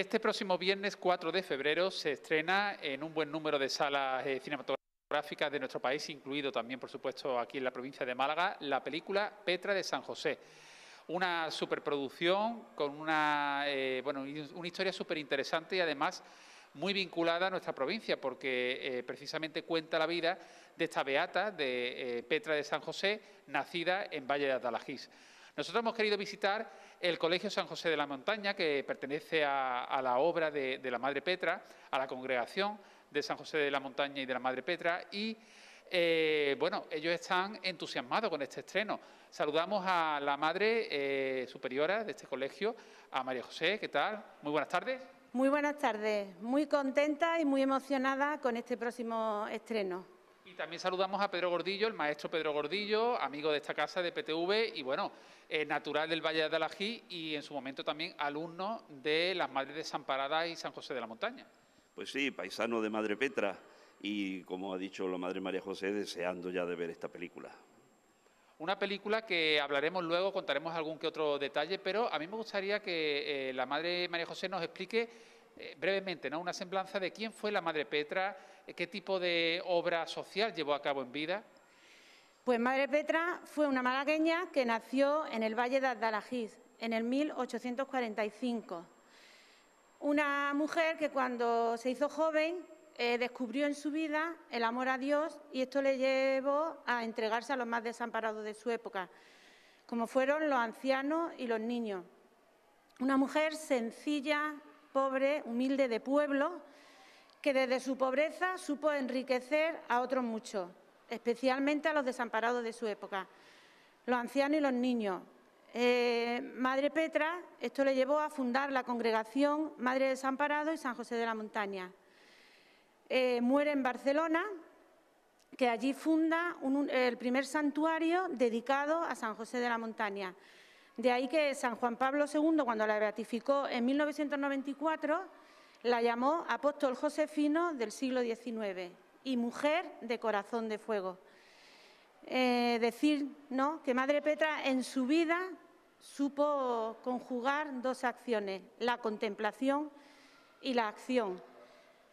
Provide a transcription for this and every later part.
Este próximo viernes 4 de febrero se estrena en un buen número de salas eh, cinematográficas de nuestro país, incluido también, por supuesto, aquí en la provincia de Málaga, la película Petra de San José. Una superproducción con una, eh, historia súper interesante y además muy vinculada a nuestra provincia, porque eh, precisamente cuenta la vida de esta beata, de Petra de San José, nacida en Valle de Adalajís. Nosotros hemos querido visitar el Colegio San José de la Montaña, que pertenece a, la obra de, la Madre Petra, a la congregación de San José de la Montaña y de la Madre Petra, y eh, bueno, ellos están entusiasmados con este estreno. Saludamos a la Madre eh, Superiora de este colegio, a María José, ¿qué tal? Muy buenas tardes. Muy buenas tardes, muy contenta y muy emocionada con este próximo estreno. También saludamos a Pedro Gordillo, el maestro Pedro Gordillo, amigo de esta casa de PTV y bueno, eh, natural del Valle de Adalají y en su momento también alumno de las Madres Desamparadas y San José de la Montaña. Pues sí, paisano de Madre Petra y como ha dicho la Madre María José, deseando ya de ver esta película. Una película que hablaremos luego, contaremos algún que otro detalle, pero a mí me gustaría que eh, la Madre María José nos explique eh, brevemente ¿no? una semblanza de quién fue la Madre Petra, ¿Qué tipo de obra social llevó a cabo en vida? Pues Madre Petra fue una malagueña que nació en el Valle de Adalajís en el 1845. Una mujer que cuando se hizo joven eh, descubrió en su vida el amor a Dios y esto le llevó a entregarse a los más desamparados de su época, como fueron los ancianos y los niños. Una mujer sencilla, pobre, humilde de pueblo, que desde su pobreza supo enriquecer a otros muchos, especialmente a los desamparados de su época, los ancianos y los niños. Eh, Madre Petra, esto le llevó a fundar la congregación Madre Desamparado y San José de la Montaña. Eh, muere en Barcelona, que allí funda el primer santuario dedicado a San José de la Montaña. De ahí que San Juan Pablo II, cuando la beatificó en 1994, la llamó apóstol josefino del siglo XIX y mujer de corazón de fuego. Eh, decir ¿no? que Madre Petra en su vida supo conjugar dos acciones, la contemplación y la acción.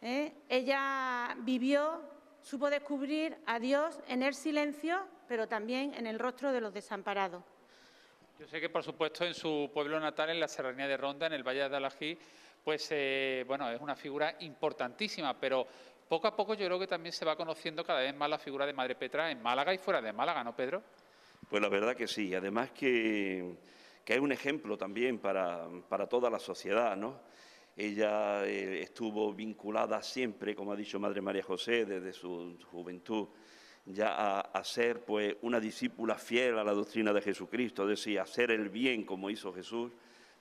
¿eh? Ella vivió, supo descubrir a Dios en el silencio, pero también en el rostro de los desamparados. Yo sé que, por supuesto, en su pueblo natal, en la Serranía de Ronda, en el Valle de Alají, pues eh, bueno, es una figura importantísima, pero poco a poco yo creo que también se va conociendo cada vez más la figura de Madre Petra en Málaga y fuera de Málaga, ¿no, Pedro? Pues la verdad que sí, además que, que es un ejemplo también para, toda la sociedad, ¿no? Ella eh, estuvo vinculada siempre, como ha dicho Madre María José, desde su juventud, ya a, a, ser pues una discípula fiel a la doctrina de Jesucristo, es decir, hacer el bien como hizo Jesús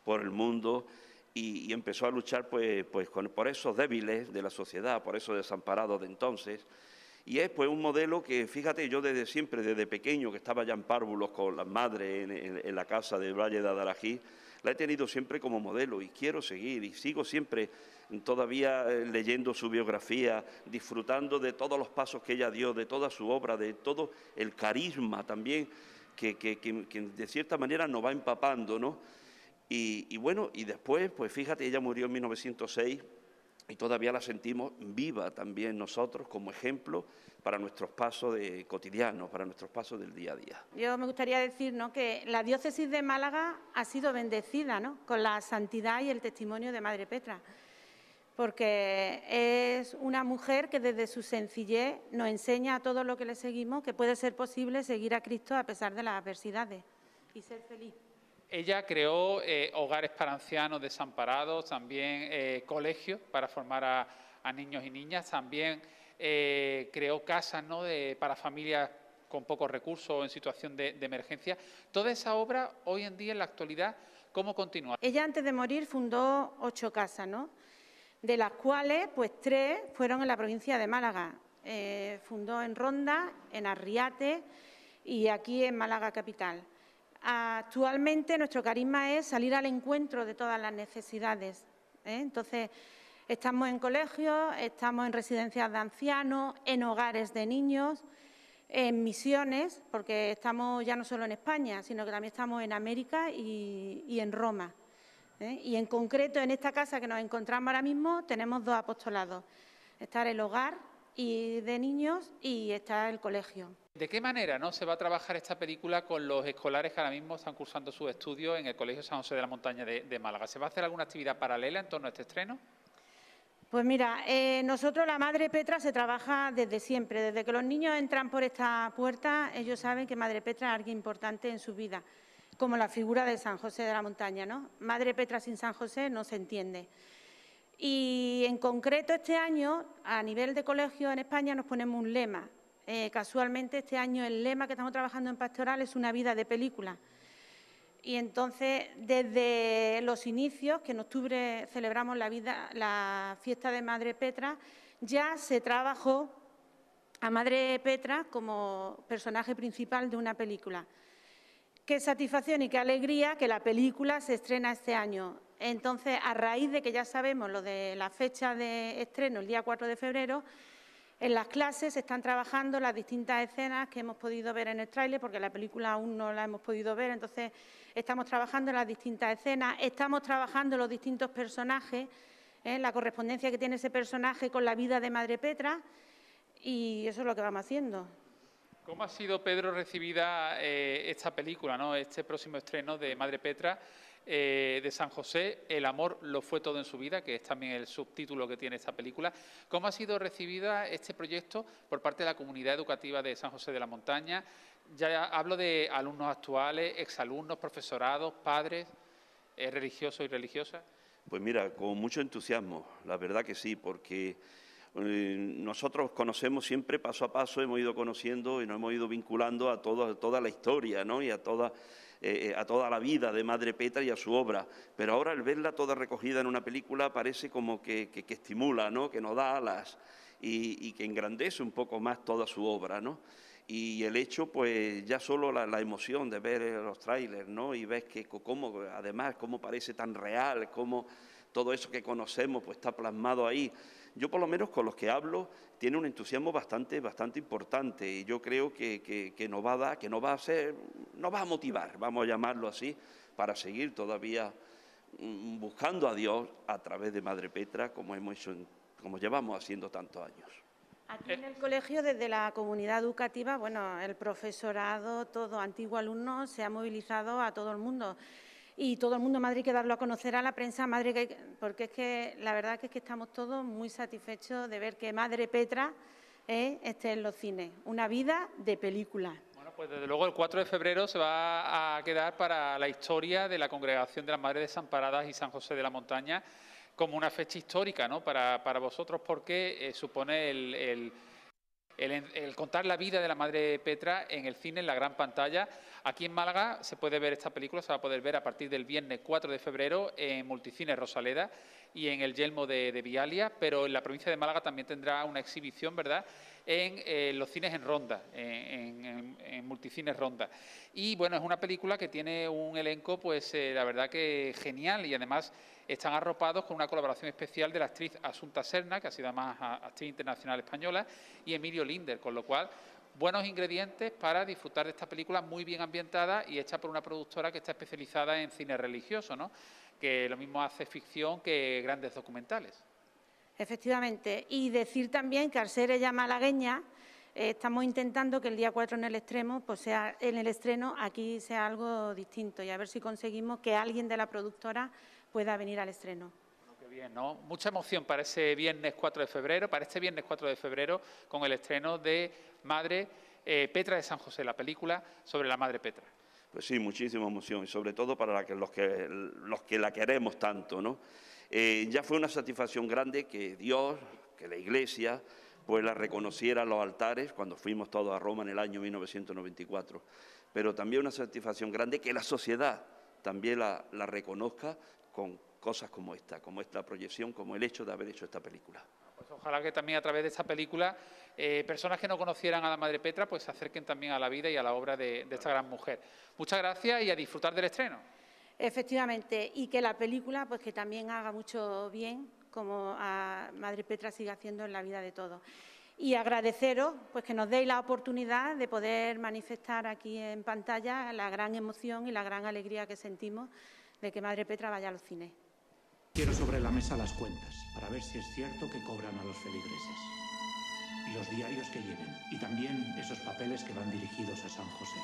por el mundo y, empezó a luchar pues, pues por esos débiles de la sociedad, por esos desamparados de entonces. Y es pues un modelo que, fíjate, yo desde siempre, desde pequeño, que estaba ya en párvulos con la madre en, la casa del Valle de Adarají, la he tenido siempre como modelo y quiero seguir y sigo siempre todavía eh, leyendo su biografía, disfrutando de todos los pasos que ella dio, de toda su obra, de todo el carisma también que, de cierta manera nos va empapando, ¿no? Y, bueno, y después, pues fíjate, ella murió en 1906 y todavía la sentimos viva también nosotros como ejemplo para nuestros pasos de cotidianos, para nuestros pasos del día a día. Yo me gustaría decir ¿no? que la diócesis de Málaga ha sido bendecida ¿no? con la santidad y el testimonio de Madre Petra, porque es una mujer que desde su sencillez nos enseña a todos los que le seguimos que puede ser posible seguir a Cristo a pesar de las adversidades y ser feliz. Ella creó eh, hogares para ancianos desamparados, también eh, colegios para formar a, niños y niñas, también eh, creó casas ¿no? para familias con pocos recursos o en situación de, emergencia. Toda esa obra, hoy en día, en la actualidad, ¿cómo continúa? Ella antes de morir fundó ocho casas, ¿no? de las cuales pues tres fueron en la provincia de Málaga. fundó en Ronda, en Arriate y aquí en Málaga Capital. Actualmente nuestro carisma es salir al encuentro de todas las necesidades. ¿eh? Entonces, estamos en colegios, estamos en residencias de ancianos, en hogares de niños, en misiones, porque estamos ya no solo en España, sino que también estamos en América y, en Roma. ¿eh? Y en concreto, en esta casa que nos encontramos ahora mismo, tenemos dos apostolados. Está el hogar y de niños y está el colegio. ¿De qué manera no se va a trabajar esta película con los escolares que ahora mismo están cursando sus estudios en el Colegio San José de la Montaña de, Málaga? ¿Se va a hacer alguna actividad paralela en torno a este estreno? Pues mira, eh, nosotros la Madre Petra se trabaja desde siempre. Desde que los niños entran por esta puerta, ellos saben que Madre Petra es alguien importante en su vida, como la figura de San José de la Montaña, ¿no? Madre Petra sin San José no se entiende. Y en concreto este año, a nivel de colegio en España, nos ponemos un lema. Eh, casualmente este año el lema que estamos trabajando en Pastoral es una vida de película. Y entonces, desde los inicios, que en octubre celebramos la, vida, la fiesta de Madre Petra, ya se trabajó a Madre Petra como personaje principal de una película. Qué satisfacción y qué alegría que la película se estrena este año. Entonces, a raíz de que ya sabemos lo de la fecha de estreno, el día 4 de febrero, en las clases se están trabajando las distintas escenas que hemos podido ver en el tráiler, porque la película aún no la hemos podido ver, entonces estamos trabajando las distintas escenas, estamos trabajando los distintos personajes, ¿eh? la correspondencia que tiene ese personaje con la vida de Madre Petra, y eso es lo que vamos haciendo. ¿Cómo ha sido, Pedro, recibida eh, esta película, ¿no? este próximo estreno de Madre Petra? Eh, de San José, El amor lo fue todo en su vida, que es también el subtítulo que tiene esta película. ¿Cómo ha sido recibida este proyecto por parte de la comunidad educativa de San José de la Montaña? Ya hablo de alumnos actuales, exalumnos, profesorados, padres, religiosos y religiosas. Pues mira, con mucho entusiasmo, la verdad que sí, porque eh, nosotros conocemos siempre paso a paso, hemos ido conociendo y nos hemos ido vinculando a toda la historia ¿no? y a toda eh, a toda la vida de Madre Petra y a su obra, pero ahora al verla toda recogida en una película parece como que, estimula, ¿no? que nos da alas y, que engrandece un poco más toda su obra. ¿no? Y el hecho, pues ya solo la, emoción de ver los trailers ¿no? y ves que cómo, además, cómo parece tan real, cómo todo eso que conocemos pues está plasmado ahí yo por lo menos con los que hablo, tiene un entusiasmo bastante, bastante importante y yo creo que, que, nos va a dar, que nos va a hacer, nos va a motivar, vamos a llamarlo así, para seguir todavía mm, buscando a Dios a través de Madre Petra, como hemos hecho, como llevamos haciendo tantos años. Aquí en el colegio, desde la comunidad educativa, bueno, el profesorado, todo antiguo alumno, se ha movilizado a todo el mundo y todo el mundo Madrid que darlo a conocer a la prensa Madrid, porque es que la verdad es que estamos todos muy satisfechos de ver que Madre Petra eh, esté en los cines. Una vida de película. Bueno, pues desde luego el 4 de febrero se va a quedar para la historia de la Congregación de las Madres Desamparadas y San José de la Montaña como una fecha histórica ¿no? para, vosotros porque eh, supone el, contar la vida de la Madre Petra en el cine, en la gran pantalla. Aquí en Málaga se puede ver esta película, se va a poder ver a partir del viernes 4 de febrero en Multicine Rosaleda y en el Yelmo de, Vialia, pero en la provincia de Málaga también tendrá una exhibición, ¿verdad?, en eh, los cines en Ronda, en, Multicines Ronda. Y bueno, es una película que tiene un elenco, pues eh, la verdad que genial y además están arropados con una colaboración especial de la actriz Asunta Serna, que ha sido además actriz internacional española, y Emilio Linder, con lo cual buenos ingredientes para disfrutar de esta película muy bien ambientada y hecha por una productora que está especializada en cine religioso, ¿no? que lo mismo hace ficción que grandes documentales. Efectivamente, y decir también que al ser ella malagueña, eh, estamos intentando que el día 4 en el extremo, pues sea en el estreno aquí sea algo distinto y a ver si conseguimos que alguien de la productora pueda venir al estreno. Bien, ¿no? Mucha emoción para ese viernes 4 de febrero, para este viernes 4 de febrero con el estreno de Madre eh, Petra de San José, la película sobre la Madre Petra. Pues sí, muchísima emoción, y sobre todo para los, que, los que la queremos tanto, ¿no? Eh, ya fue una satisfacción grande que Dios, que la Iglesia, pues la reconociera los altares cuando fuimos todos a Roma en el año 1994. Pero también una satisfacción grande que la sociedad también la, reconozca con cosas como esta, como esta proyección, como el hecho de haber hecho esta película. Pues ojalá que también a través de esta película eh, personas que no conocieran a la Madre Petra pues se acerquen también a la vida y a la obra de, de esta gran mujer. Muchas gracias y a disfrutar del estreno. Efectivamente, y que la película pues que también haga mucho bien, como a Madre Petra sigue haciendo en la vida de todos. Y agradeceros pues que nos deis la oportunidad de poder manifestar aquí en pantalla la gran emoción y la gran alegría que sentimos de que Madre Petra vaya a los cines. Quiero sobre la mesa las cuentas para ver si es cierto que cobran a los feligreses. Y los diarios que lleven. Y también esos papeles que van dirigidos a San José.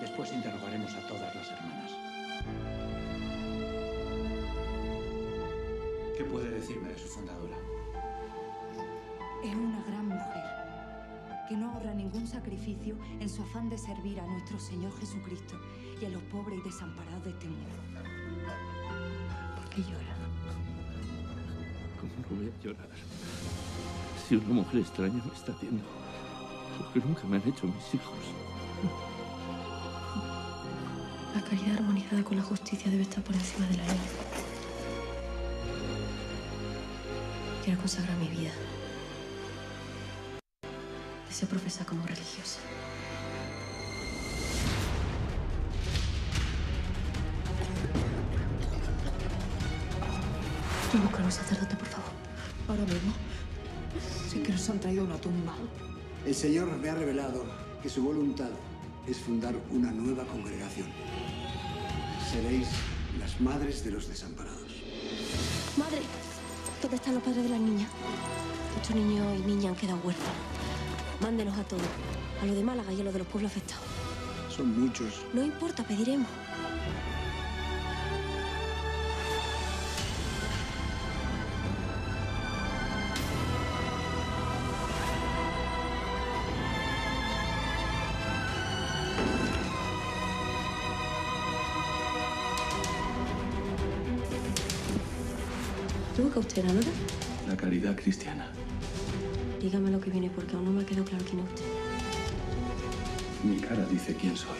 Después interrogaremos a todas las hermanas. ¿Qué puede decirme de su fundadora? Es una gran mujer que no ahorra ningún sacrificio en su afán de servir a nuestro Señor Jesucristo y a los pobres y desamparados de este mundo. ¿Por qué llora? ¿Cómo no voy a llorar? Si una mujer extraña me está haciendo lo que nunca me han hecho mis hijos. La caridad armonizada con la justicia debe estar por encima de la ley. Quiero consagrar mi vida. Deseo profesar como religiosa. Buscar a un sacerdote, por favor. Ahora mismo. Sé que nos han traído a una tumba. El Señor me ha revelado que su voluntad es fundar una nueva congregación. Seréis las madres de los desamparados. Madre, ¿dónde están los padres de las niñas? Muchos niños y niñas han quedado huérfanos. Mándenos a todos. A lo de Málaga y a lo de los pueblos afectados. Son muchos. No importa, pediremos. ¿Qué busca usted, Nora? La caridad cristiana. Dígame lo que viene porque aún no me ha quedado claro quién es usted. Mi cara dice quién soy.